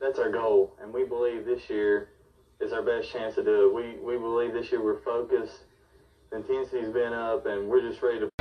that's our goal, and we believe this year is our best chance to do it. We we believe this year we're focused. Intensity's been up, and we're just ready to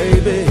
baby.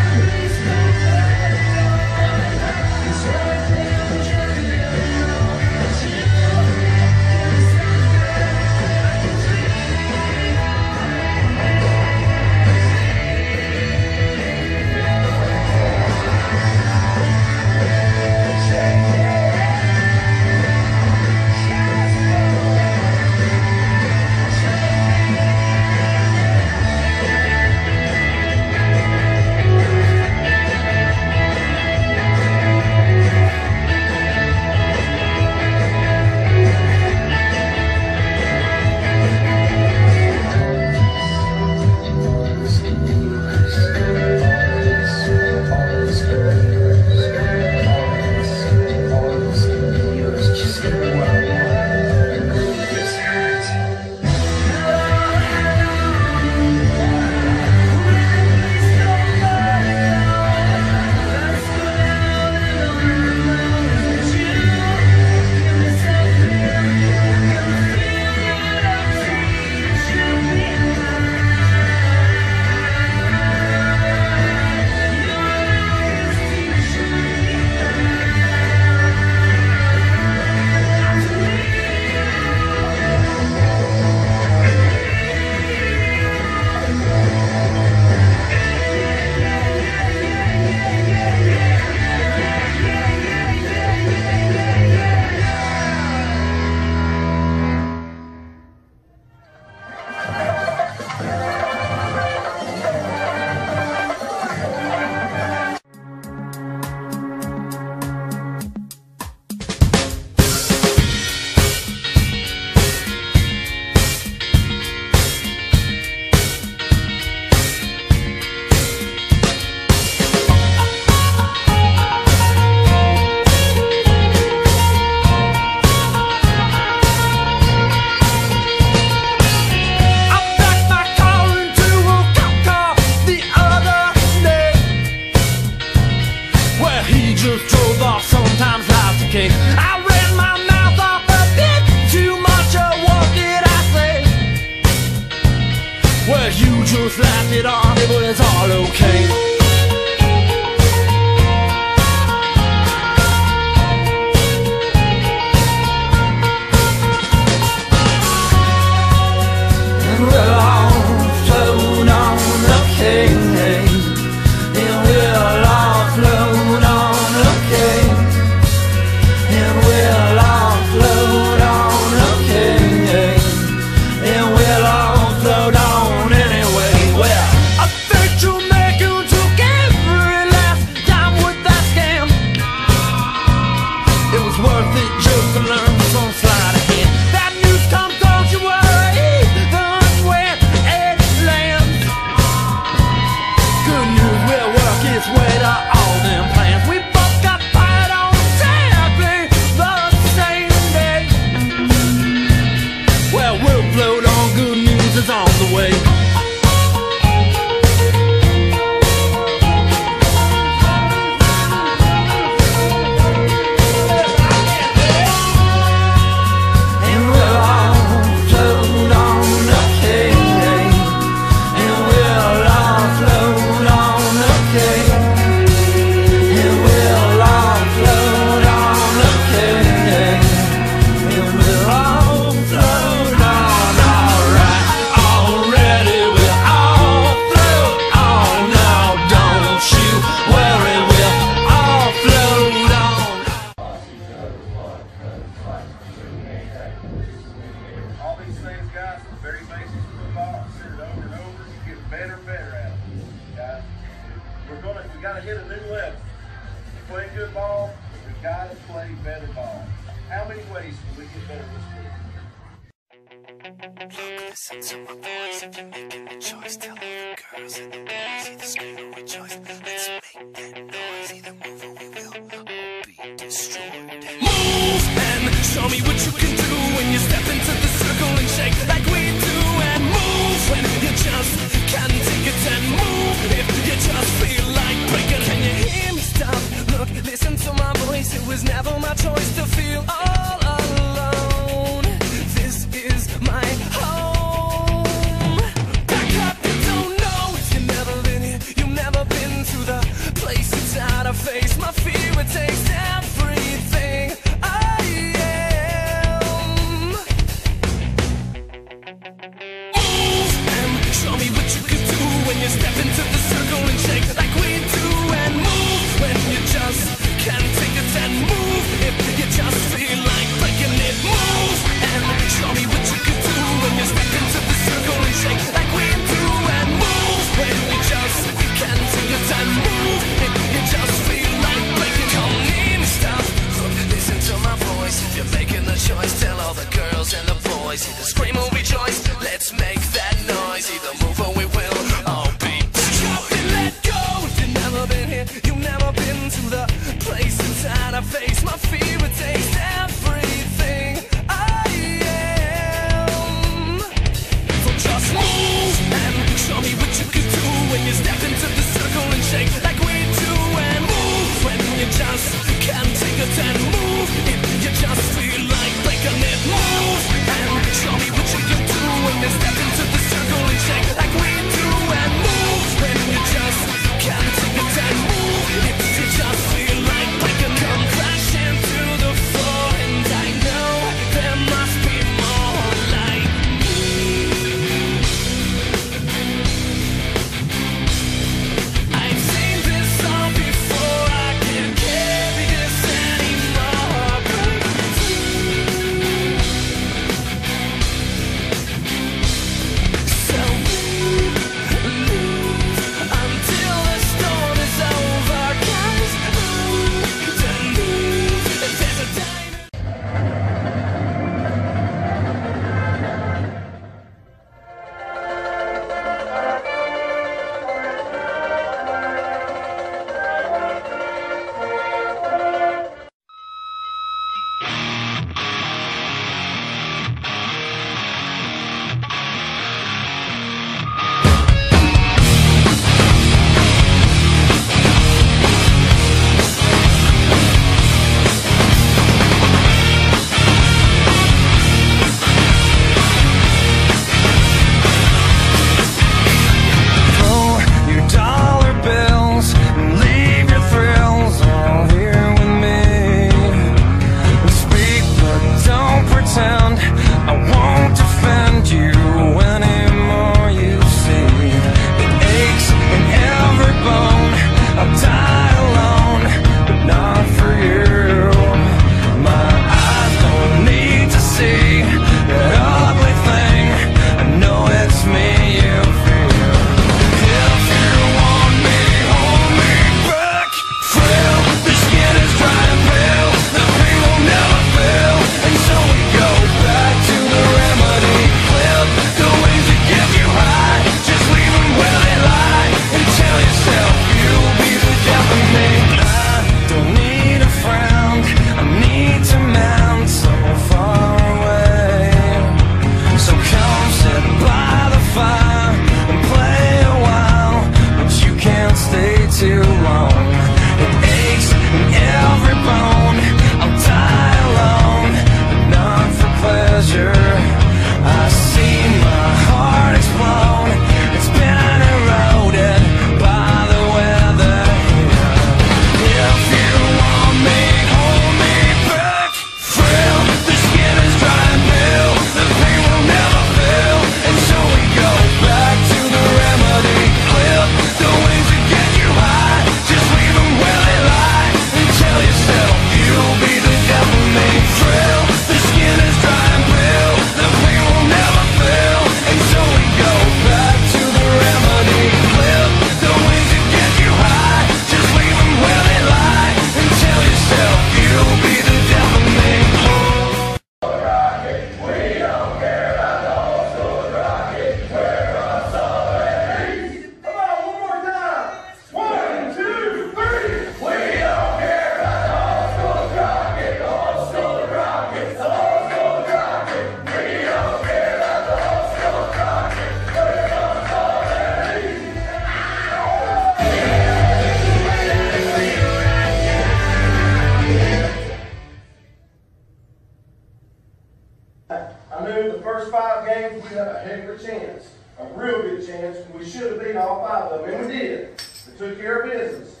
first five games, we had a heck of a chance, a real good chance. We should have beat all five of them, and we did. We took care of business.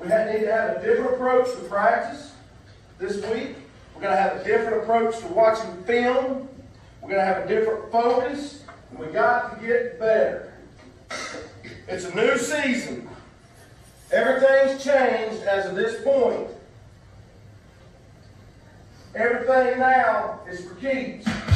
We had, need to have a different approach to practice this week. We're going to have a different approach to watching film. We're going to have a different focus. And we got to get better. It's a new season. Everything's changed as of this point. Everything now is for keeps.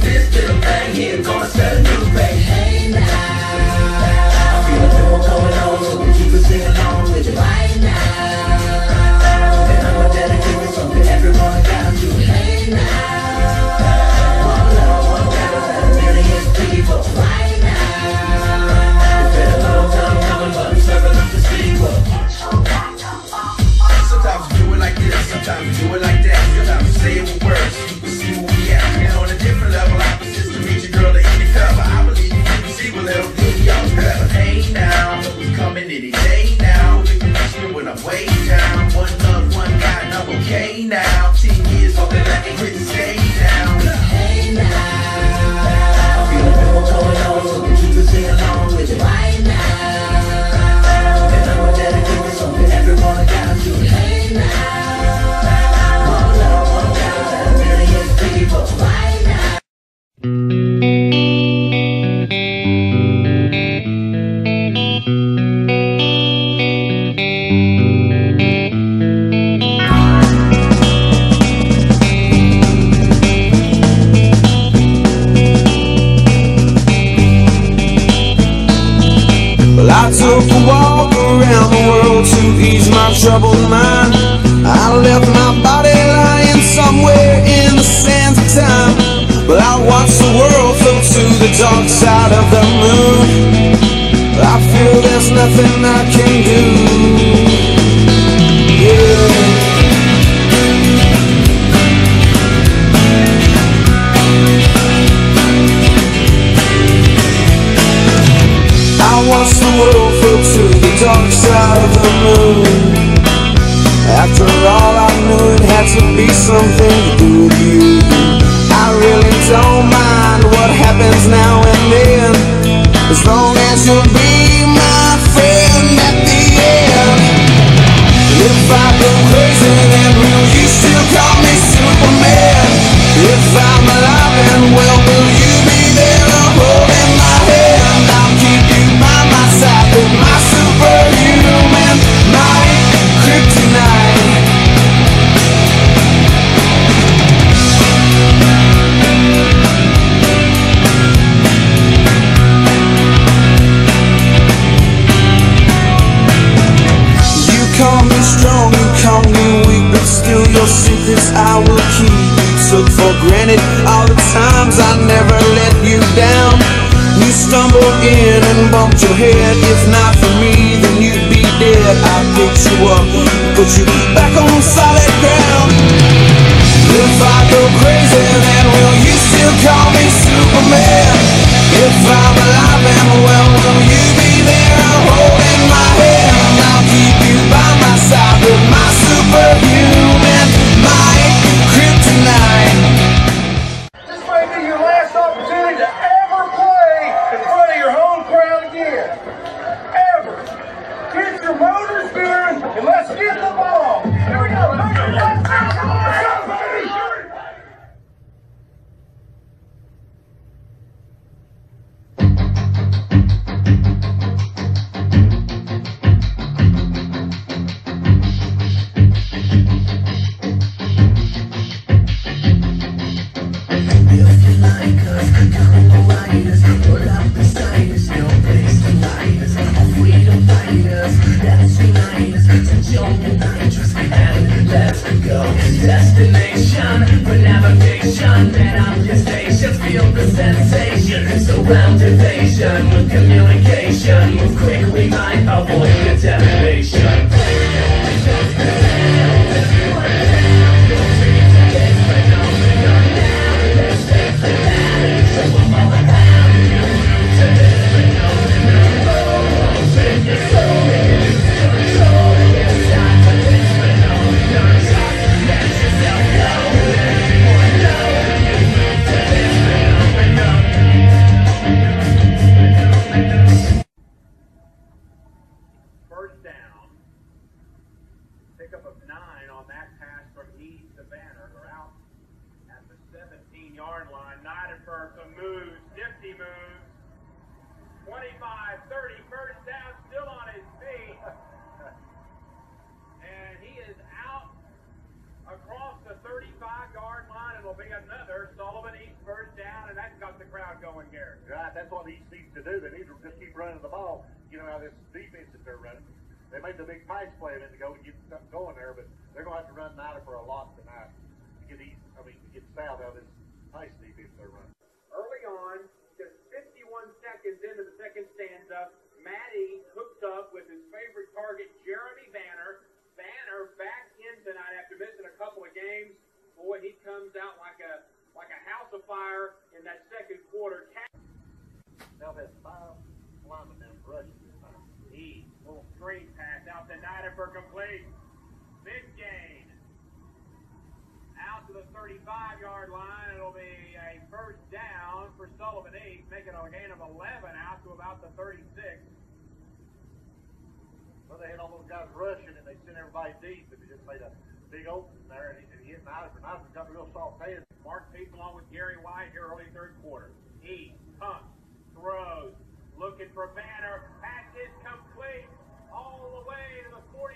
this little thing here, gonna set a new record. troubled mind I left my body lying somewhere in the sands of time. But I watched the world float to the dark side of the moon. I feel there's nothing I can do. that's what he needs to do. They need to just keep running the ball, get them out of this defense that they're running. They made the big pass play a minute ago to get something going there, but they're going to have to run Nidiffer a lot tonight to get east, I mean, to get south out of this nice defense they're running. Early on, just 51 seconds into the second stanza, Maddie hooks up with his favorite target, Jeremy Banner. Banner back in tonight after missing a couple of games. Boy, he comes out like a like a house of fire in that second quarter. Now there's five linemen now rushing this time. He will straight pass out the Nidiffer complete. Big gain. Out to the 35-yard line. It'll be a first down for Sullivan East, making a gain of 11 out to about the 36. Well, they had all those guys rushing, and they sent everybody deep. If you just made a big open there, and he, and he hit Madison. Madison got a real soft hands. Mark Peason along with Gary White here early third quarter. He punts throws, looking for Banner. Pass is complete all the way to the 40.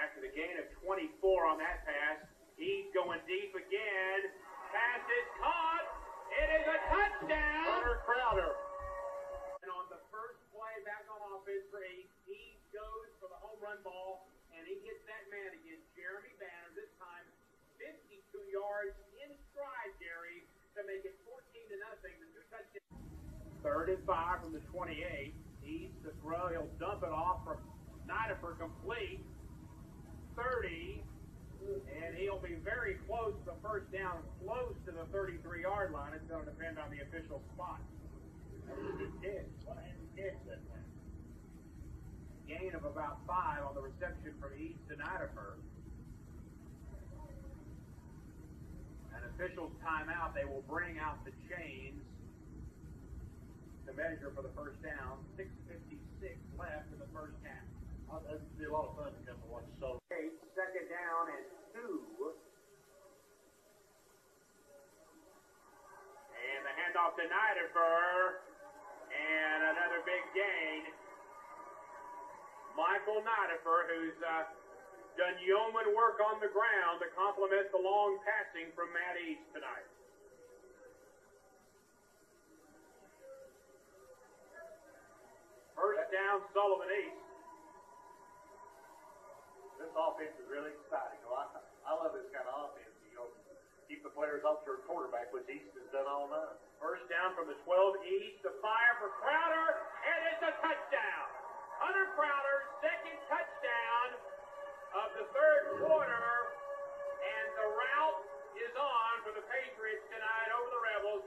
After the gain of 24 on that pass, he's going deep again. Pass is caught. It is a touchdown. Hunter Crowder. And on the first play back on offense for East, he goes for the home run ball, and he hits that man again, Jeremy Banner, this time 52 yards in stride, Gary, to make it 14 to nothing. The two touchdowns. Third and five from the 28. East to throw. He'll dump it off from Snyder for complete. 30. And he'll be very close to the first down, close to the 33 yard line. It's going to depend on the official spot. Gain of about five on the reception from Eads to Nidiffer. An official's timeout. They will bring out the chains measure for the first down. 6.56 left in the first half. Uh, That'd be a lot of fun to come and watch so. Eight, second down and two. And the handoff to Nidiffer. And another big gain. Michael Nidiffer, who's uh, done yeoman work on the ground to complement the long passing from Matt Eads tonight. Down, Sullivan East. This offense is really exciting. Well, I, I love this kind of offense. You know, keep the players off their quarterback, which East has done all night. First down from the 12 East. The fire for Crowder, and it's a touchdown. Hunter Crowder, second touchdown of the third quarter, and the route is on for the Patriots tonight over the Rebels.